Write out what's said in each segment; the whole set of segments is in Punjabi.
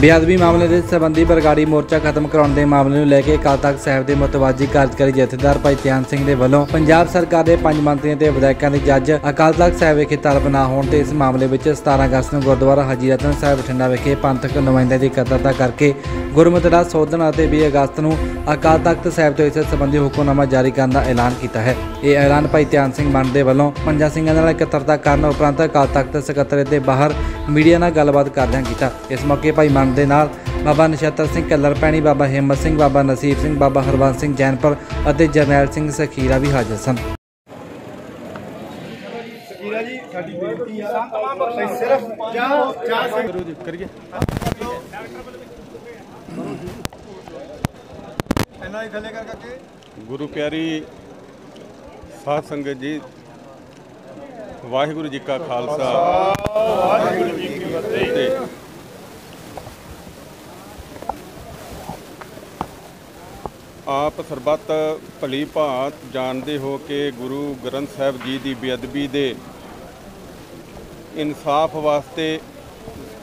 ਬੇਅਦਬੀ ਮਾਮਲੇ ਦੇ ਸੰਬੰਧੀ ਬਰਗਾੜੀ ਮੋਰਚਾ ਖਤਮ ਕਰਾਉਣ ਦੇ ਮਾਮਲੇ ਨੂੰ ਲੈ ਕੇ ਅਕਾਲ ਤਖਤ ਸਾਹਿਬ ਦੇ ਮੁਤਵਾਜੀ ਕਾਰਜਕਾਰੀ ਜਥੇਦਾਰ ਭਾਈ ਧਿਆਨ ਸਿੰਘ ਦੇ ਵੱਲੋਂ ਪੰਜਾਬ ਸਰਕਾਰ ਦੇ ਪੰਜ ਮੰਤਰੀਆਂ ਤੇ ਵਿਧਾਇਕਾਂ ਦੇ ਜੱਜ ਅਕਾਲ ਤਖਤ ਸਾਹਿਬ ਵਿਖੇ ਤਲਬ ਨਾ ਹੋਣ ਤੇ ਇਸ ਮਾਮਲੇ ਵਿੱਚ 17 ਅਗਸਤ ਨੂੰ ਗੁਰਦੁਆਰਾ ਹਾਜੀ ਰਤਨ ਸਾਹਿਬ ਬਠਿੰਡਾ ਵਿਖੇ ਪੰਥਕ ਨੁਮਾਇੰਦਿਆਂ ਦੀ ਇਕੱਤਰਤਾ ਕਰਕੇ ਗੁਰਮਤਿ ਦਾ ਸੋਧਣ ਅਤੇ 20 ਅਗਸਤ ਨੂੰ ਅਕਾਲ ਤਖਤ ਸਾਹਿਬ ਤੋਂ ਇਸ ਸੰਬੰਧੀ ਹੁਕਮਨਾਮਾ ਜਾਰੀ ਕਰਨ ਦਾ ਐਲਾਨ ਕੀਤਾ ਹੈ। ਇਹ ਐਲਾਨ ਭਾਈ ਧਿਆਨ ਸਿੰਘ ਮੰਡ ਦੇ ਵੱਲੋਂ ਪੰਜਾਂ ਸਿੰਘਾਂ ਨਾਲ ਇਕੱਤਰਤਾ ਕਰਨ ਉਪਰੰਤ ਅਕਾਲ ਤਖਤ ਸਕੱਤਰੇਤ ਦੇ ਬਾਹਰ ਮੀਡੀਆ ਨਾਲ ਗੱਲਬਾਤ ਕਰਦਿਆਂ ਕੀਤਾ। ਇਸ ਮੌਕੇ ਭਾਈ ਮੰਡ ਦੇ ਨਾਲ ਬਾਬਾ ਨਛੱਤਰ ਸਿੰਘ ਕੱਲਰ ਪੈਣੀ ਬਾਬਾ ਹਿੰਮਤ ਸਿੰਘ ਬਾਬਾ ਨਸੀਬ ਸਿੰਘ ਬਾਬਾ ਹਰਬੰਸ ਸਿੰਘ ਜੈਨਪੁਰ ਅਤੇ ਜਰਨੈਲ ਸਿੰਘ ਸਖੀਰਾ ਵੀ ਹਾਜ਼ਰ ਸਨ। ਸ਼ਕੀਰਾ ਜੀ ਸਾਡੀ ਬੇਨਤੀ ਆ ਤੁਸੀਂ ਸਿਰਫ ਜੀ ਕਰੀਏ। ਇਹਨਾਂ ਹੀ ਥੱਲੇ ਕਰ ਕਰਕੇ। ਗੁਰੂ ਪਿਆਰੀ ਸਾਧ ਸੰਗਤ ਜੀ ਵਾਹਿਗੁਰੂ ਜੀ ਕਾ ਖਾਲਸਾ। ਵਾਹਿਗੁਰੂ ਜੀ ਕੀ ਫਤਿਹ। ਆਪ ਸਰਬੱਤ ਭਲੀ ਭਾਂਤ ਜਾਣਦੇ ਹੋ ਕਿ ਗੁਰੂ ਗ੍ਰੰਥ ਸਾਹਿਬ ਜੀ ਦੀ ਬੇਅਦਬੀ ਦੇ ਇਨਸਾਫ ਵਾਸਤੇ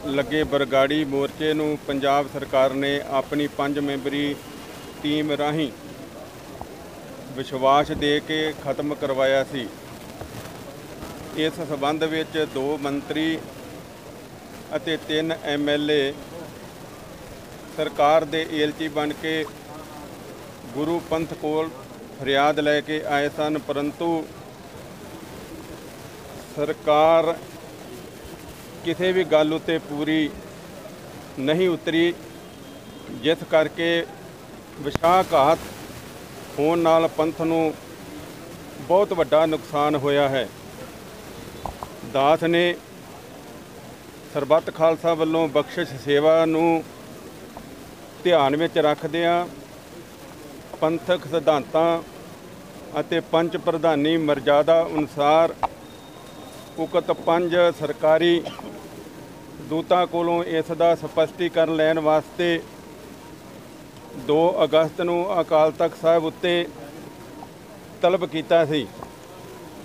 ਲੱਗੇ ਬਰਗਾੜੀ ਮੋਰਚੇ ਨੂੰ ਪੰਜਾਬ ਸਰਕਾਰ ਨੇ ਆਪਣੀ ਪੰਜ ਮੈਂਬਰੀ ਟੀਮ ਰਾਹੀਂ ਵਿਸ਼ਵਾਸ ਦੇ ਕੇ ਖਤਮ ਕਰਵਾਇਆ ਸੀ। ਇਸ ਸਬੰਧ ਵਿੱਚ ਦੋ ਮੰਤਰੀ ਅਤੇ ਤਿੰਨ ਐਮਐਲਏ ਸਰਕਾਰ ਦੇ ਏਲਚੀ ਬਣ ਕੇ ਗੁਰੂ ਪੰਥ ਕੋਲ ਫਰਿਆਦ ਲੈ ਕੇ ਆਏ ਸਨ, ਪਰੰਤੂ ਸਰਕਾਰ ਕਿਸੇ ਵੀ ਗੱਲ ਉੱਤੇ ਪੂਰੀ ਨਹੀਂ ਉਤਰੀ ਜਿਸ ਕਰਕੇ ਵਿਸ਼ਾਘਾਤ ਹੋਣ ਨਾਲ ਪੰਥ ਨੂੰ ਬਹੁਤ ਵੱਡਾ ਨੁਕਸਾਨ ਹੋਇਆ ਹੈ। ਦਾਸ ਨੇ ਸਰਬੱਤ ਖਾਲਸਾ ਵੱਲੋਂ ਬਖਸ਼ਿਸ਼ ਸੇਵਾ ਨੂੰ ਧਿਆਨ ਵਿੱਚ ਰੱਖਦਿਆਂ ਪੰਥਕ ਸਿਧਾਂਤਾਂ ਅਤੇ ਪੰਜ ਪ੍ਰਧਾਨੀ ਮਰਜ਼ਾਦਾ ਅਨੁਸਾਰ ਉਕਤ ਪੰਜ ਸਰਕਾਰੀ ਦੂਤਾਂ ਕੋਲੋਂ ਇਸ ਦਾ ਸਪਸ਼ਟੀਕਰਨ ਲੈਣ ਵਾਸਤੇ 2 ਅਗਸਤ ਨੂੰ ਅਕਾਲ ਤਖਤ ਸਾਹਿਬ ਉੱਤੇ ਤਲਬ ਕੀਤਾ ਸੀ।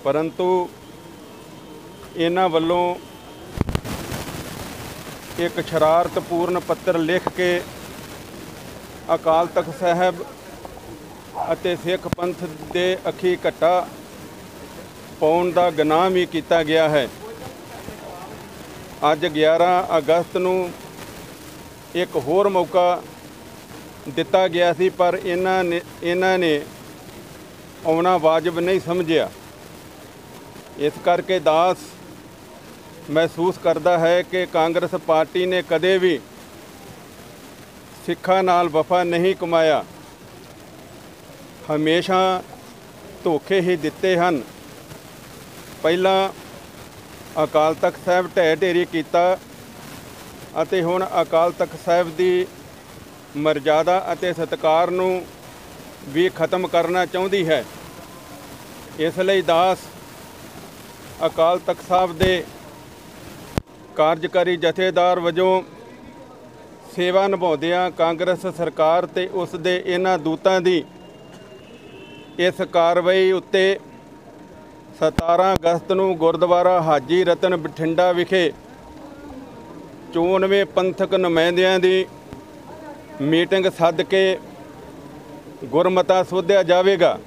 ਪਰੰਤੂ ਇਹਨਾਂ ਵੱਲੋਂ ਇੱਕ ਸ਼ਰਾਰਤਪੂਰਨ ਪੱਤਰ ਲਿਖ ਕੇ ਅਕਾਲ ਤਖਤ ਸਾਹਿਬ ਅਤੇ ਸਿੱਖ ਪੰਥ ਦੇ ਅੱਖੀ ਘਟਾ ਪਾਉਣ ਦਾ ਗੁਨਾਹ ਵੀ ਕੀਤਾ ਗਿਆ ਹੈ। ਅੱਜ 11 ਅਗਸਤ ਨੂੰ ਇੱਕ ਹੋਰ ਮੌਕਾ ਦਿੱਤਾ ਗਿਆ ਸੀ, ਪਰ ਇਹਨਾਂ ਨੇ ਇਹਨਾਂ ਨੇ ਆਉਣਾ ਵਾਜਬ ਨਹੀਂ ਸਮਝਿਆ। ਇਸ ਕਰਕੇ ਦਾਸ ਮਹਿਸੂਸ ਕਰਦਾ ਹੈ ਕਿ ਕਾਂਗਰਸ ਪਾਰਟੀ ਨੇ ਕਦੇ ਵੀ ਸਿੱਖਾਂ ਨਾਲ ਵਫਾ ਨਹੀਂ ਕਮਾਇਆ। ਹਮੇਸ਼ਾ ਧੋਖੇ ਹੀ ਦਿੱਤੇ ਹਨ। ਪਹਿਲਾਂ ਅਕਾਲ ਤਖਤ ਸਾਹਿਬ ਢਹਿ ਢੇਰੀ ਕੀਤਾ ਅਤੇ ਹੁਣ ਅਕਾਲ ਤਖਤ ਸਾਹਿਬ ਦੀ ਮਰਜ਼ਾਦਾ ਅਤੇ ਸਤਕਾਰ ਨੂੰ ਵੀ ਖਤਮ ਕਰਨਾ ਚਾਹੁੰਦੀ ਹੈ। ਇਸ ਲਈ ਦਾਸ ਅਕਾਲ ਤਖਤ ਸਾਹਿਬ ਦੇ ਕਾਰਜਕਾਰੀ ਜਥੇਦਾਰ ਵਜੋਂ ਸੇਵਾ ਨਿਭਾਉਂਦਿਆਂ ਕਾਂਗਰਸ ਸਰਕਾਰ ਤੇ ਉਸ ਦੇ ਇਹਨਾਂ ਦੂਤਾਂ ਦੀ ਇਸ ਕਾਰਵਾਈ ਉੱਤੇ 17 ਅਗਸਤ ਨੂੰ ਗੁਰਦੁਆਰਾ ਹਾਜੀ ਰਤਨ ਬਠਿੰਡਾ ਵਿਖੇ 94 ਪੰਥਕ ਨੁਮਾਇੰਦਿਆਂ ਦੀ ਮੀਟਿੰਗ ਸੱਦ ਕੇ ਗੁਰਮਤਾ ਸੋਧਿਆ ਜਾਵੇਗਾ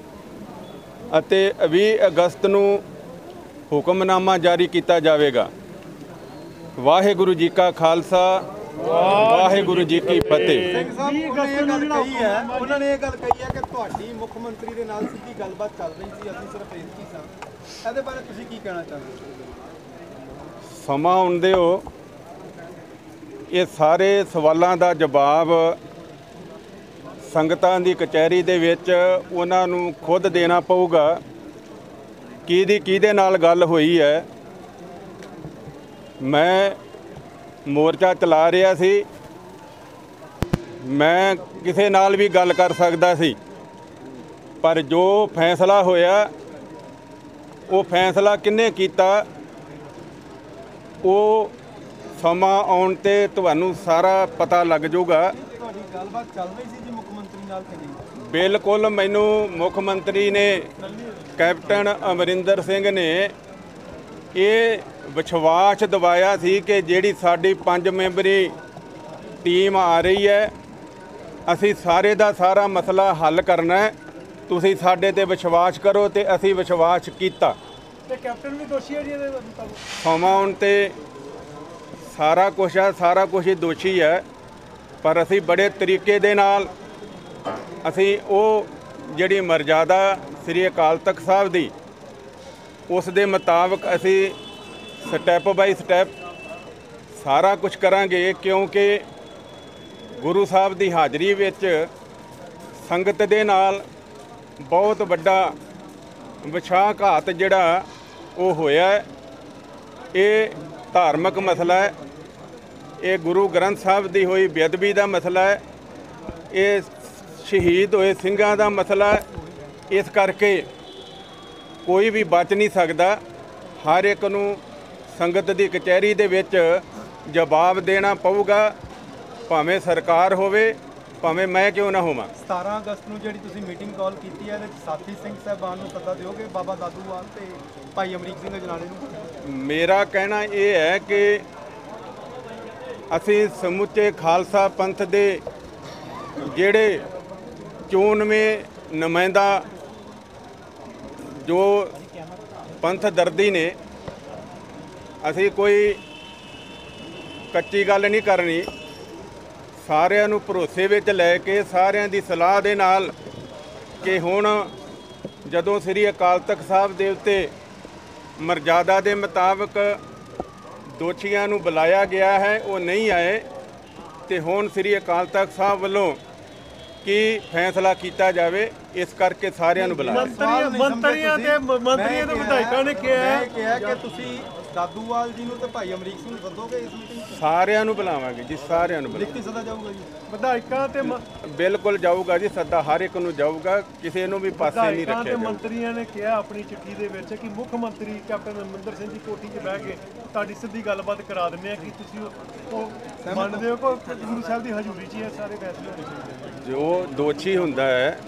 ਅਤੇ 20 ਅਗਸਤ ਨੂੰ ਹੁਕਮਨਾਮਾ ਜਾਰੀ ਕੀਤਾ ਜਾਵੇਗਾ। ਵਾਹਿਗੁਰੂ ਜੀ ਕਾ ਖਾਲਸਾ ਵਾਹਿਗੁਰੂ ਜੀ ਕੀ ਫਤਿਹ। ਸਿੰਘ ਸਾਹਿਬ ਨੇ ਇਹ ਗੱਲ ਕਹੀ ਹੈ। ਉਹਨਾਂ ਨੇ ਇਹ ਗੱਲ ਕਹੀ ਹੈ ਕਿ ਤੁਹਾਡੀ ਮੁੱਖ ਮੰਤਰੀ ਦੇ ਨਾਲ ਸਿੱਧੀ ਗੱਲਬਾਤ ਚੱਲ ਰਹੀ ਸੀ। ਅਸੀਂ ਸਿਰਫ ਬੇਨਤੀ ਸਾਂ। ਇਹਦੇ ਬਾਰੇ ਤੁਸੀਂ ਕੀ ਕਹਿਣਾ ਚਾਹੁੰਦੇ ਹੋ ਸਮਾਂ ਆਉਂਦੇ ਹੋ ਇਹ ਸਾਰੇ ਸਵਾਲਾਂ ਦਾ ਜਵਾਬ ਸੰਗਤਾਂ ਦੀ ਕਚਹਿਰੀ ਦੇ ਵਿੱਚ ਉਹਨਾਂ ਨੂੰ ਖੁਦ ਦੇਣਾ ਪਊਗਾ। ਕਿਹਦੀ ਕਿਹਦੇ ਨਾਲ ਗੱਲ ਹੋਈ ਹੈ? ਮੈਂ ਮੋਰਚਾ ਚਲਾ ਰਿਹਾ ਸੀ। ਮੈਂ ਕਿਸੇ ਨਾਲ ਵੀ ਗੱਲ ਕਰ ਸਕਦਾ ਸੀ। ਪਰ ਜੋ ਫੈਸਲਾ ਹੋਇਆ, ਉਹ ਫੈਸਲਾ ਕਿੰਨੇ ਕੀਤਾ? ਉਹ ਸਮਾਂ ਆਉਣ ਤੇ ਤੁਹਾਨੂੰ ਸਾਰਾ ਪਤਾ ਲੱਗ ਜਾਊਗਾ। ਤੁਹਾਡੀ ਗੱਲਬਾਤ ਚੱਲ ਰਹੀ ਸੀ ਜੀ ਮੁੱਖ ਮੰਤਰੀ ਨਾਲ ਕਿ ਬਿਲਕੁਲ, ਮੈਨੂੰ ਮੁੱਖ ਮੰਤਰੀ ਨੇ ਕੈਪਟਨ ਅਮਰਿੰਦਰ ਸਿੰਘ ਨੇ ਇਹ ਵਿਸ਼ਵਾਸ ਦਿਵਾਇਆ ਸੀ ਕਿ ਜਿਹੜੀ ਸਾਡੀ ਪੰਜ ਮੈਂਬਰੀ ਟੀਮ ਆ ਰਹੀ ਹੈ ਅਸੀਂ ਸਾਰੇ ਦਾ ਸਾਰਾ ਮਸਲਾ ਹੱਲ ਕਰਨਾ ਹੈ। ਤੁਸੀਂ ਸਾਡੇ ਤੇ ਵਿਸ਼ਵਾਸ ਕਰੋ ਤੇ ਅਸੀਂ ਵਿਸ਼ਵਾਸ ਕੀਤਾ। ਤੇ ਕੈਪਟਨ ਵੀ ਦੋਸ਼ੀ ਹੈ ਜੀ ਇਹਦੇ ਮੁਤਾਬਕ? ਫਮਾਉਣ ਤੇ ਸਾਰਾ ਕੁਝ ਹੈ ਸਾਰਾ ਕੁਝ ਹੀ ਦੋਸ਼ੀ ਹੈ ਪਰ ਅਸੀਂ ਬੜੇ ਤਰੀਕੇ ਦੇ ਨਾਲ ਅਸੀਂ ਉਹ ਜਿਹੜੀ ਮਰਜ਼ਾਦਾ ਸ੍ਰੀ ਅਕਾਲ ਤਖਤ ਸਾਹਿਬ ਦੀ ਉਸ ਦੇ ਮੁਤਾਬਕ ਅਸੀਂ ਸਟੈਪ ਬਾਈ ਸਟੈਪ ਸਾਰਾ ਕੁਝ ਕਰਾਂਗੇ, ਕਿਉਂਕਿ ਗੁਰੂ ਸਾਹਿਬ ਦੀ ਹਾਜ਼ਰੀ ਵਿੱਚ ਸੰਗਤ ਦੇ ਨਾਲ ਬਹੁਤ ਵੱਡਾ ਵਿਸ਼ਾਘਾਤ ਜਿਹੜਾ ਉਹ ਹੋਇਆ ਇਹ ਧਾਰਮਿਕ ਮਸਲਾ ਹੈ, ਇਹ ਗੁਰੂ ਗ੍ਰੰਥ ਸਾਹਿਬ ਦੀ ਹੋਈ ਬੇਅਦਬੀ ਦਾ ਮਸਲਾ ਹੈ, ਇਹ ਸ਼ਹੀਦ ਹੋਏ ਸਿੰਘਾਂ ਦਾ ਮਸਲਾ ਇਸ ਕਰਕੇ ਕੋਈ ਵੀ ਬਚ ਨਹੀਂ ਸਕਦਾ। ਹਰ ਇੱਕ ਨੂੰ ਸੰਗਤ ਦੀ ਕਚਹਿਰੀ ਦੇ ਵਿੱਚ ਜਵਾਬ ਦੇਣਾ ਪਊਗਾ। ਭਾਵੇਂ ਸਰਕਾਰ ਹੋਵੇ ਭਾਵੇਂ ਮੈਂ ਕਿਉਂ ਨਾ ਹੋਵਾਂ। 17 ਅਗਸਤ ਨੂੰ ਜਿਹੜੀ ਤੁਸੀਂ ਮੀਟਿੰਗ ਕਾਲ ਕੀਤੀ ਹੈ ਇਹਦੇ ਵਿੱਚ ਸਾਥੀ ਸਿੰਘ ਸਾਹਿਬਾਨ ਨੂੰ ਸੱਦਾ ਦਿਓਗੇ ਬਾਬਾ ਦਾਦੂਵਾਲ ਤੇ ਭਾਈ ਅਮਰੀਕ ਸਿੰਘ ਅਜਨਾਲੇ ਨੂੰ? ਮੇਰਾ ਕਹਿਣਾ ਇਹ ਹੈ ਕਿ ਅਸੀਂ ਸਮੁੱਚੇ ਖਾਲਸਾ ਪੰਥ ਦੇ ਜਿਹੜੇ ਚੋਣਵੇਂ ਨੁਮਾਇੰਦਾ ਜੋ ਪੰਥ ਦਰਦੀ ਨੇ, ਅਸੀਂ ਕੋਈ ਕੱਚੀ ਗੱਲ ਨਹੀਂ ਕਰਨੀ। ਸਾਰਿਆਂ ਨੂੰ ਭਰੋਸੇ ਵਿੱਚ ਲੈ ਕੇ ਸਾਰਿਆਂ ਦੀ ਸਲਾਹ ਦੇ ਨਾਲ ਕਿ ਹੁਣ ਜਦੋਂ ਸ੍ਰੀ ਅਕਾਲ ਤਖਤ ਸਾਹਿਬ ਦੇ ਉੱਤੇ ਮਰਜ਼ਾਦਾ ਦੇ ਮੁਤਾਬਕ ਦੋਸ਼ੀਆਂ ਨੂੰ ਬੁਲਾਇਆ ਗਿਆ ਹੈ, ਉਹ ਨਹੀਂ ਆਏ, ਤੇ ਹੁਣ ਸ੍ਰੀ ਅਕਾਲ ਤਖਤ ਸਾਹਿਬ ਵੱਲੋਂ ਕੀ ਫੈਸਲਾ ਕੀਤਾ ਜਾਵੇ ਇਸ ਕਰਕੇ ਸਾਰਿਆਂ ਨੂੰ ਬੁਲਾਇਆ। ਮੰਤਰੀਆਂ ਮੰਤਰੀਆਂ ਤੇ ਮੰਤਰੀਆਂ ਤੇ ਵਿਧਾਇਕਾਂ ਨੇ ਕਿਹਾ ਹੈ- ਮੈਂ ਕਿਹਾ ਕਿ ਤੁਸੀਂ ਦਾਦੂਵਾਲ ਜੀ ਨੂੰ ਤੇ ਭਾਈ ਅਮਰੀਕ ਸਿੰਘ ਨੂੰ ਸੱਦੋਗੇ ਇਸ ਮੀਟਿੰਗ 'ਚ? ਸਾਰਿਆਂ ਨੂੰ ਬੁਲਾਵਾਂਗੇ ਜੀ ਸਾਰਿਆਂ ਨੂੰ ਲਿਖਤੀ ਸੱਦਾ ਜਾਊਗਾ ਜੀ। ਵਿਧਾਇਕਾਂ ਤੇ ਮ-। ਬਿਲਕੁਲ ਜਾਊਗਾ ਜੀ ਸੱਦਾ ਹਰ ਇੱਕ ਨੂੰ ਜਾਊਗਾ ਕਿਸੇ ਨੂੰ ਵੀ ਪਾਸੇ ਨਹੀਂ ਵਿਧਾਇਕਾਂ ਰੱਖਿਆ ਤੇ ਜਾਊਗਾ। ਮੰਤਰੀਆਂ ਨੇ ਕਿਹਾ ਆਪਣੀ ਚਿੱਠੀ ਦੇ ਵਿੱਚ ਕਿ ਮੁੱਖ ਮੰਤਰੀ ਕੈਪਟਨ ਅਮਰਿੰਦਰ ਸਿੰਘ ਦੀ ਕੋਠੀ 'ਚ ਬਹਿ ਕੇ ਤੁਹਾਡੀ ਸਿੱਧੀ ਗੱਲਬਾਤ ਕਰਾ ਦਿੰਦੇ ਆ ਕਿ ਤੁਸੀਂ ਉਹ- ਉਹ ਮੰਨਦੇ ਹੋ ਕਿ ਗੁਰੂ ਸਾਹਿਬ ਦੀ ਹਜ਼ੂਰੀ 'ਚ ਹੀ ਇਹ ਸਾਰੇ ਫੈਸਲੇ ਹੋਣੇ ਚਾਹੀਦੇ ਨੇ? ਜੋ ਦੋਸ਼ੀ ਹੁੰਦਾ ਹੈ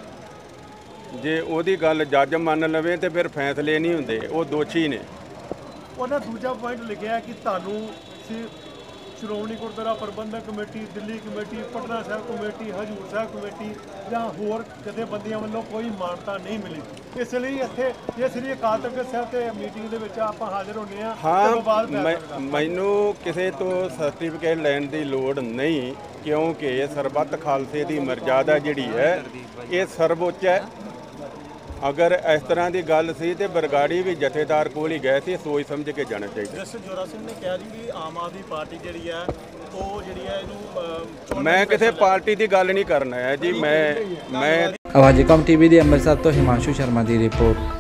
ਜੇ ਉਹਦੀ ਗੱਲ ਜੱਜ ਮੰਨ ਲਵੇ ਤੇ ਫਿਰ ਫੈਸਲੇ ਨਹੀਂ ਹੁੰਦੇ ਉਹ ਦੋਸ਼ੀ ਨੇ। ਉਹਨਾਂ ਦੂਜਾ ਪੁਆਇੰਟ ਲਿਖਿਆ ਕਿ ਤੁਹਾਨੂੰ Shiromani Gurdwara Prabandhak committee Delhi committee Patna Sahib committee Hazur Sahib committee ਜਾਂ ਹੋਰ ਜਥੇਬੰਦੀਆਂ ਵੱਲੋਂ ਕੋਈ ਮਾਨਤਾ ਨਹੀਂ ਮਿਲੀ। ਇਸ ਲਈ ਇੱਥੇ ਜੇ ਸ੍ਰੀ ਅਕਾਲ ਤਖਤ ਸਾਹਿਬ ਤੇ ਮੀਟਿੰਗ ਦੇ ਵਿੱਚ ਆਪਾਂ ਹਾਜ਼ਰ ਹੁੰਦੇ ਆ ਹਾਂ ਮੈਨੂੰ ਕਿਸੇ ਤੋਂ ਸਰਟੀਫਿਕੇਟ ਲੈਣ ਦੀ ਲੋੜ ਨਹੀਂ ਕਿਉਂਕਿ ਸਰਬੱਤ ਖਾਲਸੇ ਦੀ ਮਰਜ਼ਾਦਾ ਜਿਹੜੀ ਹੈ ਇਹ ਸਰਵਉੱਚ ਹੈ। ਅਗਰ ਇਸ ਤਰ੍ਹਾਂ ਦੀ ਗੱਲ ਸੀ ਤੇ ਬਰਗਾੜੀ ਵੀ ਜਥੇਦਾਰ ਕੋਲ ਹੀ ਗਏ ਸੀ ਸੋਚ ਸਮਝ ਕੇ ਜਾਣਾ ਚਾਹੀਦਾ। ਜਸਟਿਸ ਜੋਰਾ ਸਿੰਘ ਨੇ ਕਿਹਾ ਜੀ ਵੀ ਆਮ ਆਦਮੀ ਪਾਰਟੀ ਜਿਹੜੀ ਹੈ ਉਹ ਜਿਹੜੀ ਹੈ ਇਹਨੂੰ ਮੈਂ ਕਿਸੇ ਪਾਰਟੀ ਦੀ ਗੱਲ ਨਹੀਂ ਕਰਨਾ ਹੈ ਜੀ ਮੈਂ ਮੈਂ ਆਵਾਜ਼ੀ ਕੌਮ ਟੀਵੀ ਦੇ ਅੰਮ੍ਰਿਤਸਰ ਤੋਂ ਹਿਮਾਂਸ਼ੂ ਸ਼ਰਮਾ ਦੀ ਰਿਪੋਰਟ।